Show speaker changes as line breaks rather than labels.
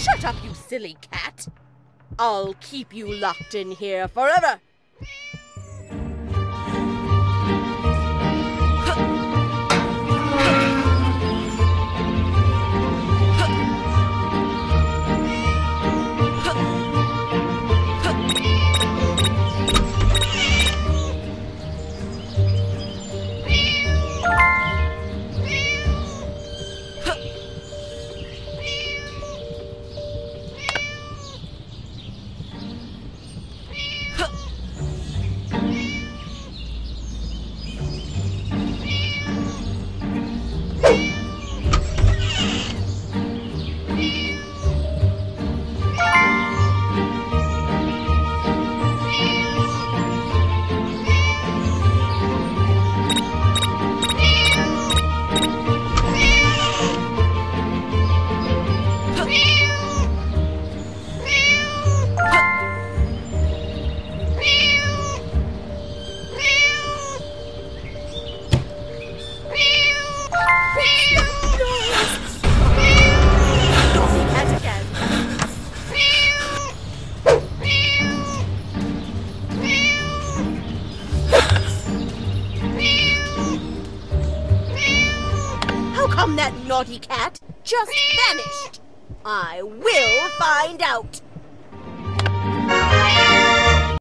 Shut up, you silly cat. I'll keep you locked in here forever. Come that naughty cat just vanished? I will find out.